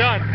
done.